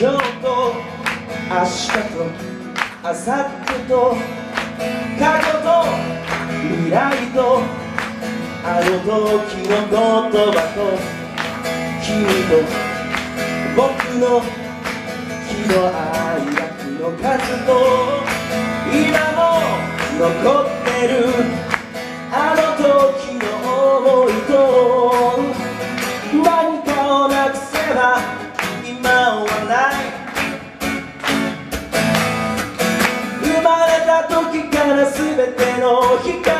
今日と明日と明後日と過去と未来とあの時の言葉と君と僕の喜怒哀楽の数と今も残ってる全ての光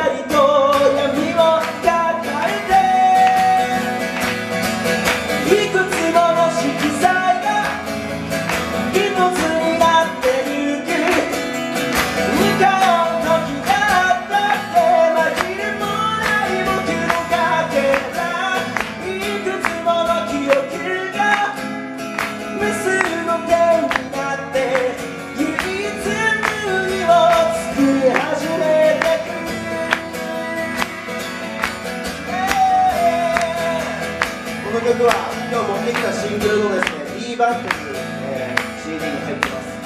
の曲は今日持ってきたシングルのですね B 版という、えー CD に入ってます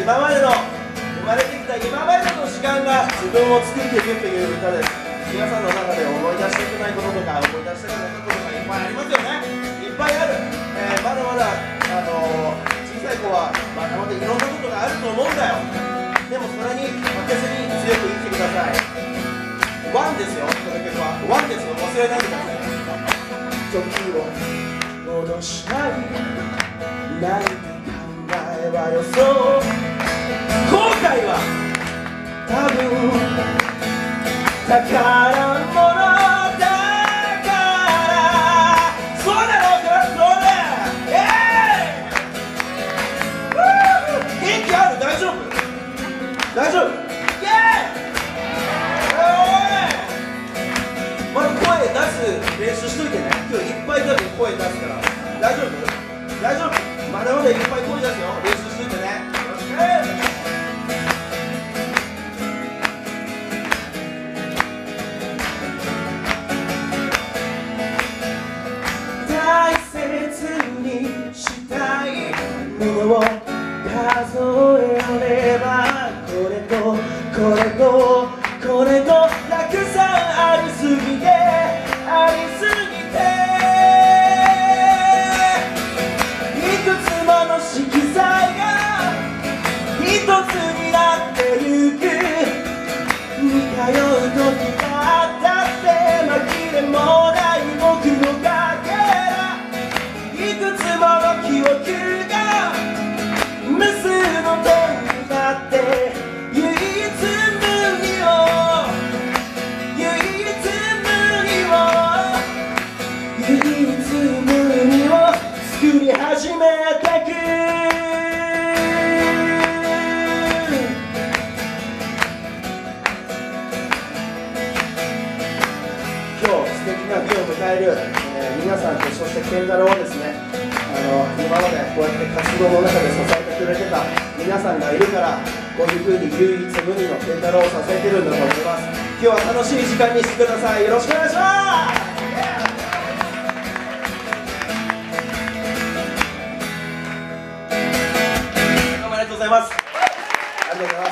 今までの生まれてきた今までの時間が自分を作っていくという歌です皆さんの中で思い出したくないこととか思い出したくないこととかいっぱいありますよねいっぱいある、えーまだまだ、あのー小さい子はまだまだいろんなことがあると思うんだよでもそれに負けずに強く生きてくださいワンですよこの曲はワンですよ忘れないでください時を戻したいなんて考えはよそう。後悔は多分宝物だから。そうだろうからそうだえい元気ある？大丈夫？大丈夫？いっぱい声出すから。大丈夫。大丈夫。まだまだいっぱい声出すよ。練習しといてね。よろしく。大切にしたいものを数えればえる、えー皆さんとそして健太郎をですねあの今までこうやって活動の中で支えてくれてた皆さんがいるからこういうふうに唯一無二の健太郎を支えてるんだと思います。今日は楽しい時間にしてください。よろしくお願いします。ありがとうございます